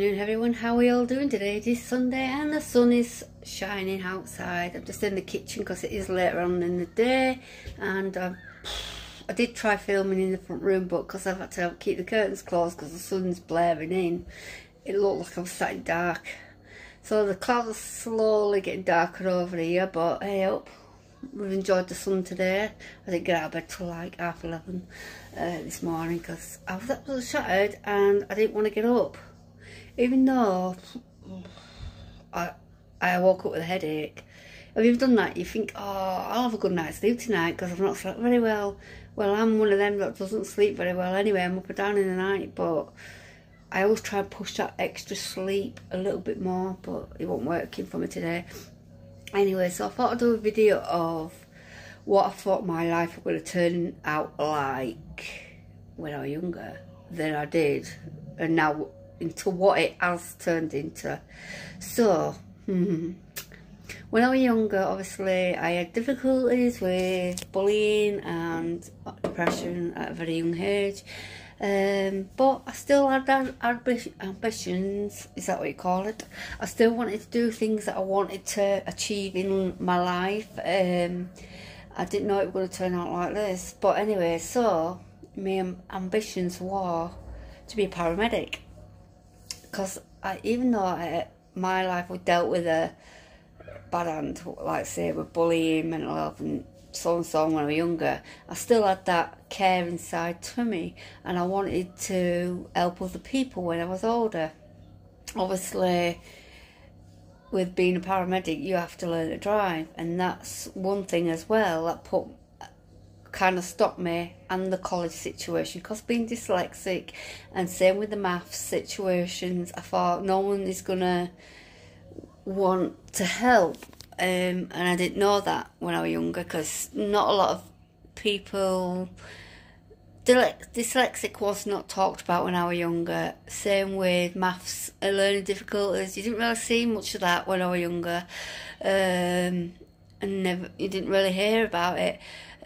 afternoon everyone, how are we all doing today? It is Sunday and the sun is shining outside. I'm just in the kitchen because it is later on in the day and I, I did try filming in the front room but because I've had to keep the curtains closed because the sun's blaring in, it looked like I was sat in dark. So the clouds are slowly getting darker over here but hey up, we've enjoyed the sun today. I didn't get out of bed till like half 11 uh, this morning because I was absolutely shattered and I didn't want to get up. Even though I, I woke up with a headache. Have you ever done that? You think, oh, I'll have a good night's sleep tonight because I've not slept very well. Well, I'm one of them that doesn't sleep very well anyway. I'm up and down in the night, but I always try and push that extra sleep a little bit more, but it wasn't working for me today. Anyway, so I thought I'd do a video of what I thought my life would have turned out like when I was younger than I did, and now into what it has turned into. So, hmm, when I was younger, obviously, I had difficulties with bullying and depression at a very young age. Um, but I still had ambitions, is that what you call it? I still wanted to do things that I wanted to achieve in my life. Um, I didn't know it was going to turn out like this. But anyway, so my ambitions were to be a paramedic. Because even though I, my life was dealt with a bad end, like say with bullying, mental health and so and so when I was younger, I still had that care inside to me and I wanted to help other people when I was older. Obviously, with being a paramedic, you have to learn to drive, and that's one thing as well that put kind of stopped me and the college situation because being dyslexic and same with the maths situations I thought no one is gonna want to help um, and I didn't know that when I was younger because not a lot of people dyslexic was not talked about when I was younger. Same with maths and learning difficulties. You didn't really see much of that when I was younger, um, and never you didn't really hear about it.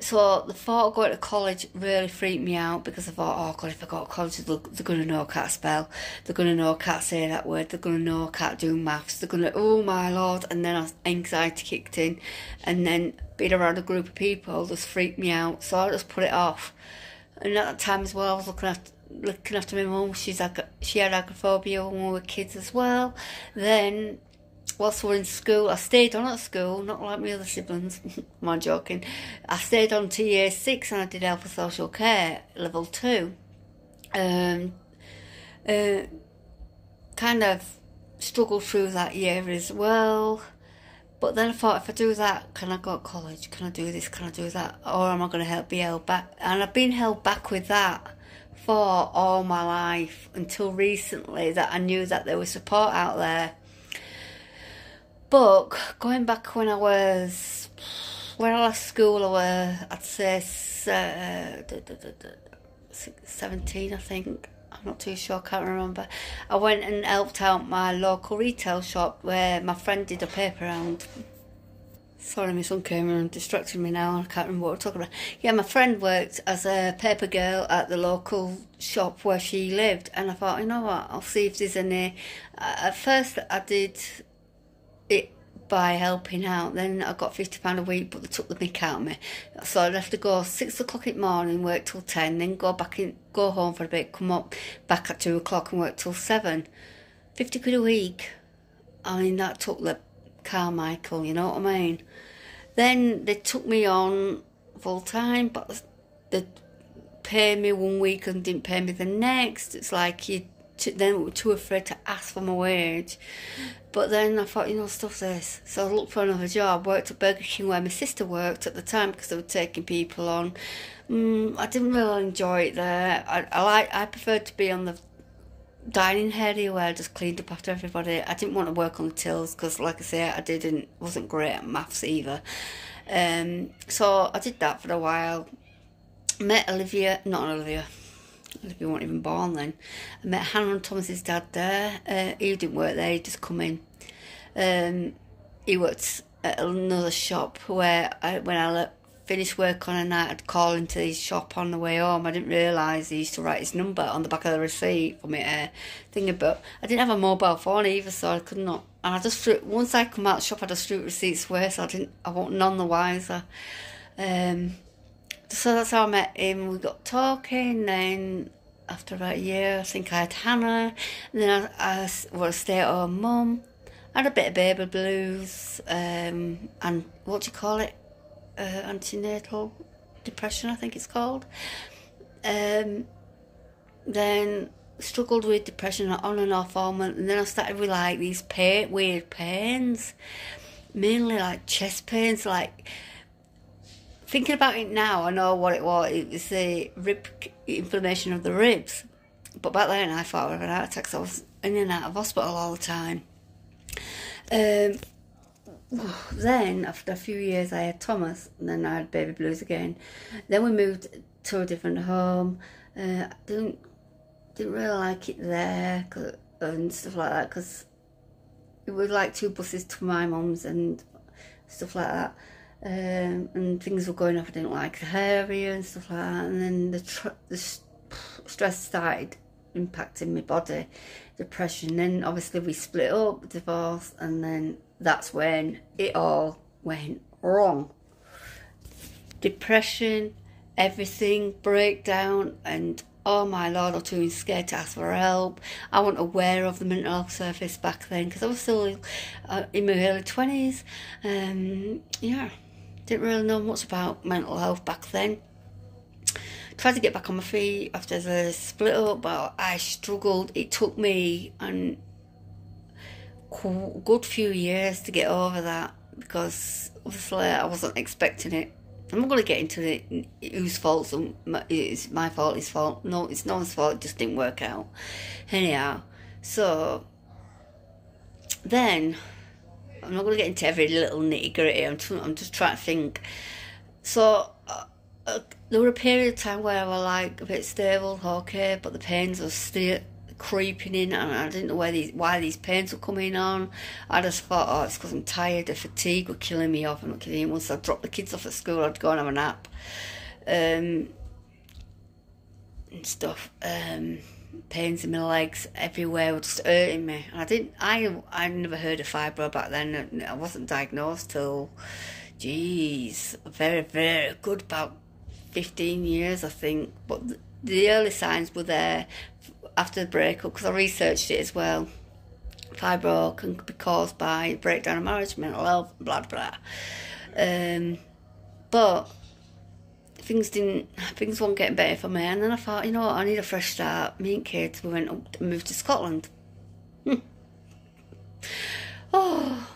So the thought of going to college really freaked me out because I thought, oh God, if I go to college, they're, they're going to know I can't spell, they're going to know I can't say that word, they're going to know I can't do maths, they're going to, oh my Lord, and then anxiety kicked in, and then being around a group of people just freaked me out, so I just put it off. And at that time as well, I was looking after looking after my mum. She's like she had agoraphobia when we were kids as well. Then, whilst we were in school, I stayed on at school, not like my other siblings. I joking? I stayed on to year six, and I did health and social care level two. Um, uh, kind of struggled through that year as well. But then I thought, if I do that, can I go to college? Can I do this? Can I do that? Or am I going to help be held back? And I've been held back with that for all my life until recently that I knew that there was support out there. But going back when I was, when I left school, I was, I'd say, uh, 17, I think I'm not too sure, I can't remember. I went and helped out my local retail shop where my friend did a paper round. Sorry, my son came and distracted me now. I can't remember what we're talking about. Yeah, my friend worked as a paper girl at the local shop where she lived, and I thought, you know what, I'll see if there's any. At first, I did by helping out. Then I got fifty pound a week, but they took the mick out of me. So I'd have to go six o'clock in the morning, work till ten, then go back in, go home for a bit, come up back at two o'clock and work till seven. Fifty quid a week. I mean that took the Carmichael, you know what I mean? Then they took me on full time, but they paid me one week and didn't pay me the next. It's like you then were too afraid to ask for my wage. But then I thought, you know, stuff this. So I looked for another job. Worked at Burger King where my sister worked at the time because they were taking people on. Mm, I didn't really enjoy it there. I, I like I preferred to be on the dining area where I just cleaned up after everybody. I didn't want to work on the tills because, like I say, I didn't wasn't great at maths either. Um, so I did that for a while. Met Olivia, not Olivia. Olivia weren't even born then. I met Hannah and Thomas's dad there. Uh, he didn't work there, he just come in. Um, he worked at another shop where I, when I finish work on a night, I'd call into his shop on the way home. I didn't realise he used to write his number on the back of the receipt for me uh, thingy, but I didn't have a mobile phone either, so I could not. And I just threw, once I come out of the shop, I just threw receipts away, so I didn't, I wasn't none the wiser. Um, so that's how I met him. We got talking, then after about a year, I think I had Hannah, and then I, I was a stay-at-home mum. I had a bit of baby blues, um, and what do you call it? uh, antenatal depression, I think it's called. Um, then struggled with depression on and off all month, and then I started with like these pain, weird pains, mainly like chest pains. Like thinking about it now, I know what it was. It was the rib inflammation of the ribs, but back then I thought I had an heart attack. So I was in and out of hospital all the time. Um, then after a few years I had Thomas and then I had baby blues again then we moved to a different home uh, didn't didn't really like it there and stuff like that because it was like two buses to my mum's and stuff like that um, and things were going up I didn't like the area and stuff like that and then the, the stress started impacting my body depression then obviously we split up divorce and then that's when it all went wrong. Depression, everything, breakdown, and oh my lord, I was too scared to ask for help. I wasn't aware of the mental health service back then because I was still uh, in my early 20s. Um, yeah, didn't really know much about mental health back then. Tried to get back on my feet after the split up, but I struggled. It took me a good few years to get over that because obviously I wasn't expecting it. I'm not going to get into it, whose fault it's my fault, his fault. No, it's no one's fault, it just didn't work out. Anyhow, so then I'm not going to get into every little nitty gritty. I'm, I'm just trying to think. So uh, uh, there were a period of time where I was like a bit stable, okay, but the pains were still creeping in and I didn't know why these, why these pains were coming on. I just thought, oh, it's because I'm tired. The fatigue were killing me off. I'm not kidding. Once I dropped the kids off at school, I'd go and have a nap. Um, and stuff. Um, pains in my legs everywhere were just hurting me. And I didn't, I, I never heard of fibro back then. I wasn't diagnosed till, geez, very, very good about 15 years, I think. But the early signs were there after the breakup because I researched it as well. Fibro can be caused by breakdown of marriage, mental health, blah blah. Um, but things didn't, things weren't getting better for me. And then I thought, you know what, I need a fresh start. Me and kids, we went up, moved to Scotland. Hmm. Oh,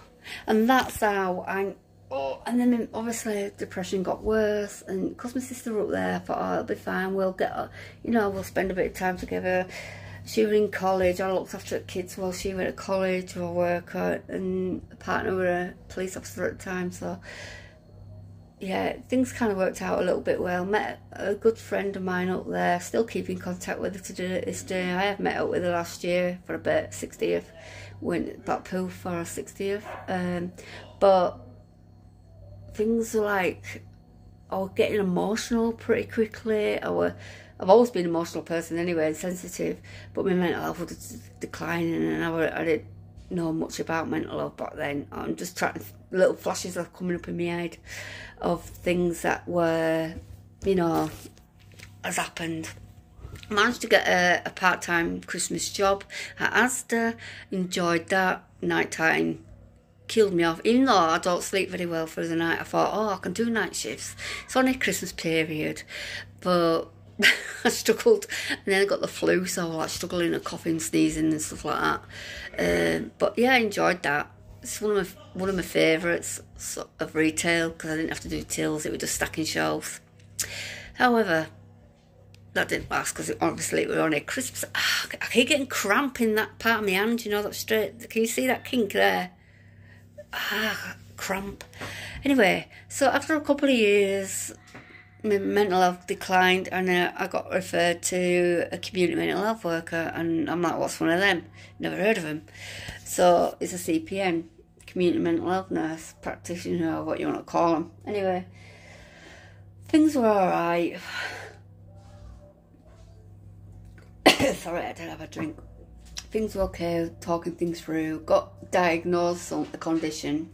and that's how I oh, and then obviously depression got worse, and because my sister were up there, I thought, oh, it'll be fine. We'll get, you know, we'll spend a bit of time together. She was in college. I looked after the kids while she went to college or work, and a partner was a police officer at the time. So yeah, things kind of worked out a little bit well. Met a good friend of mine up there. Still keep in contact with her to this day. I have met up with her last year for a bit, 60th. Went Blackpool for a 60th. Um, but things are like I was getting emotional pretty quickly. I were, I've always been an emotional person anyway and sensitive, but my mental health was declining and I, were, I didn't know much about mental health back then. I'm just trying, little flashes are coming up in my head of things that were, you know, has happened. Managed to get a, a part-time Christmas job at Asda, enjoyed that, nighttime killed me off. Even though I don't sleep very well for the night, I thought, oh, I can do night shifts. It's only Christmas period. But I struggled, and then I got the flu, so I was like struggling and coughing, sneezing, and stuff like that. Um, but yeah, I enjoyed that. It's one of my one of my favourites of retail because I didn't have to do tills; it was just stacking shelves. However, that didn't last because obviously it was only Christmas. Ah, I keep getting cramp in that part of my hand. You know that straight. Can you see that kink there? ah, cramp. Anyway, so after a couple of years, my mental health declined and uh, I got referred to a community mental health worker and I'm like, what's one of them? Never heard of him. So it's a CPN, community mental health nurse, practitioner, or what you want to call them. Anyway, things were alright. Sorry, I did have a drink. Things were okay, talking things through. Got diagnosed on the condition.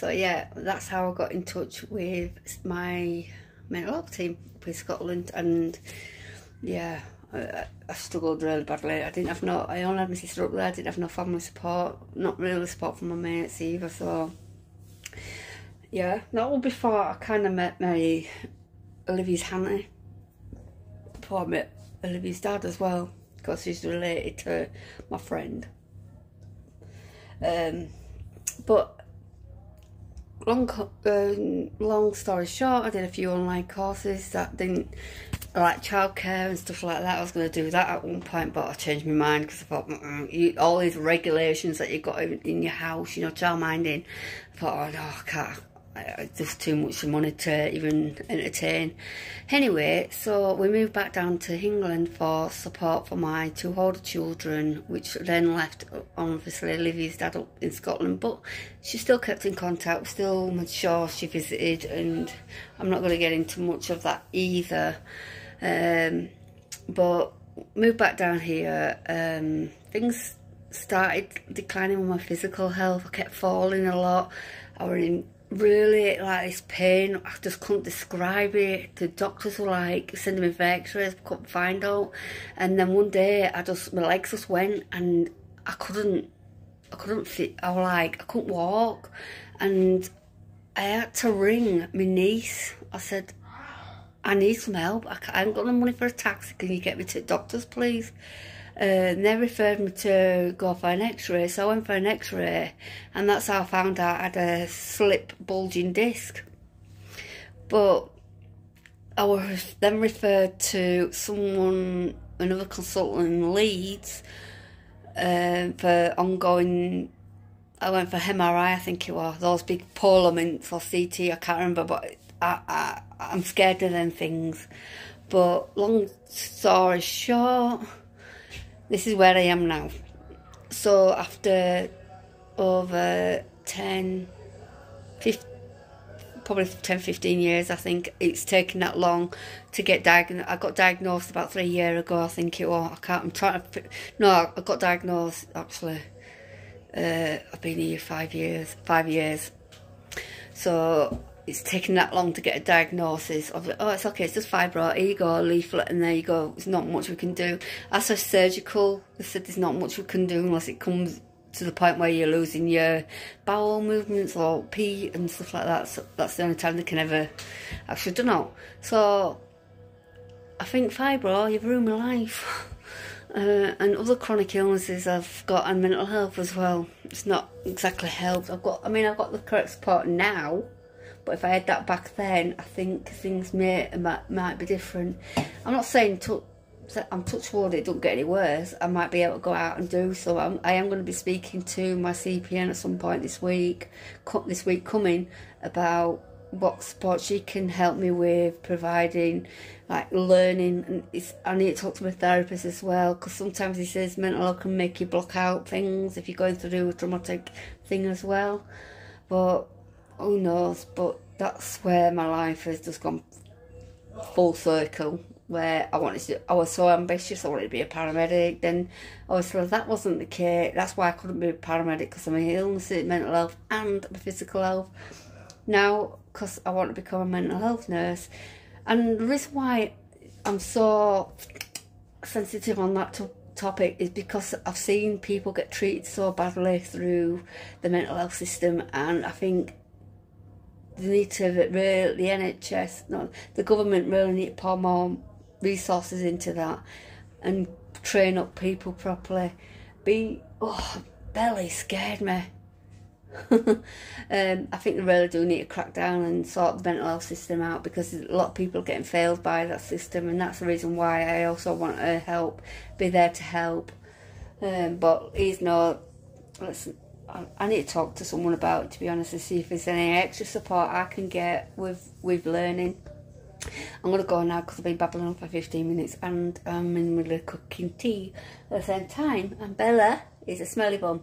So yeah, that's how I got in touch with my mental health team with Scotland. And yeah, I, I struggled really badly. I didn't have no, I only had my sister up there. I didn't have no family support. Not really support from my mates either. So yeah, that was before I kind of met my Olivia's Hanty. Before I met Olivia's dad as well, because he's related to my friend. Um, but long, um, long story short, I did a few online courses that didn't like childcare and stuff like that. I was going to do that at one point, but I changed my mind because I thought mm -mm, you, all these regulations that you got in, in, your house, you know, child minding. I thought, oh no, I can't just too much money to even entertain. Anyway, so we moved back down to England for support for my two older children, which then left obviously Livy's dad up in Scotland, but she still kept in contact, still made sure she visited, and I'm not going to get into much of that either. Um, but moved back down here, um, things started declining with my physical health. I kept falling a lot. I was in really like this pain. I just couldn't describe it. The doctors were like sending me for x-rays, couldn't find out. And then one day I just my legs just went and I couldn't I couldn't fit I was like I couldn't walk and I had to ring my niece. I said I need some help. I, ain't got no money for a taxi. Can you get me to the doctors, please? Uh, they referred me to go for an x-ray, so I went for an x-ray, and that's how I found out I had a slip bulging disc. But I was then referred to someone, another consultant in Leeds, uh, for ongoing. I went for MRI, I think it was those big polaments or CT. I can't remember, but I, I I'm scared of them things. But long story short this is where I am now. So after over 10, 15, probably 10, 15 years, I think it's taken that long to get diagnosed. I got diagnosed about three years ago, I think it was. I can't, I'm trying to, no, I got diagnosed actually. Uh, I've been here five years, five years. So it's taken that long to get a diagnosis of. Oh, it's okay, it's just fibro. Here you go, leaflet, and there you go. There's not much we can do. As for surgical, they said there's not much we can do unless it comes to the point where you're losing your bowel movements or pee and stuff like that. So that's the only time they can ever actually do know. So I think fibro, you've ruined my life. Uh, and other chronic illnesses I've got and mental health as well. It's not exactly helped. I've got, I mean, I've got the correct support now but if I had that back then, I think things may might, might be different. I'm not saying I'm touch wood it don't get any worse. I might be able to go out and do so. I'm, I am going to be speaking to my CPN at some point this week, this week coming, about what support she can help me with, providing like learning. And it's, I need to talk to my therapist as well because sometimes he says mental health can make you block out things if you're going through a traumatic thing as well. But who knows, but that's where my life has just gone full circle. Where I wanted to, I was so ambitious, I wanted to be a paramedic. Then obviously that wasn't the case. That's why I couldn't be a paramedic because of my illness, mental health, and my physical health. Now, because I want to become a mental health nurse, and the reason why I'm so sensitive on that to topic is because I've seen people get treated so badly through the mental health system, and I think they need to really, the NHS, the government really need to pour more resources into that and train up people properly. Be, oh, belly scared me. um, I think they really do need to crack down and sort the mental health system out because a lot of people are getting failed by that system, and that's the reason why I also want to help, be there to help. Um, but he's not. Listen, I, need to talk to someone about it, to be honest, to see if there's any extra support I can get with with learning. I'm to go now because I've been babbling on for 15 minutes and I'm in the middle of cooking tea at the same time. And Bella is a smelly bum.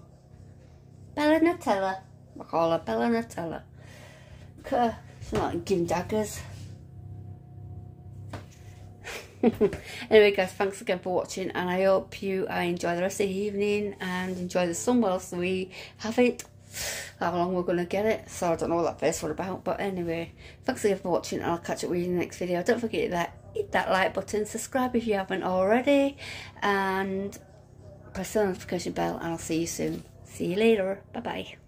Bella Nutella. I call her Bella Nutella. It's not giving daggers. anyway guys, thanks again for watching and I hope you uh, enjoy the rest of the evening and enjoy the sun whilst we have it. How long we're going to get it, so I don't know what that face was about, but anyway, thanks again for watching and I'll catch up with you in the next video. Don't forget that hit that like button, subscribe if you haven't already, and press the notification bell and I'll see you soon. See you later. Bye bye.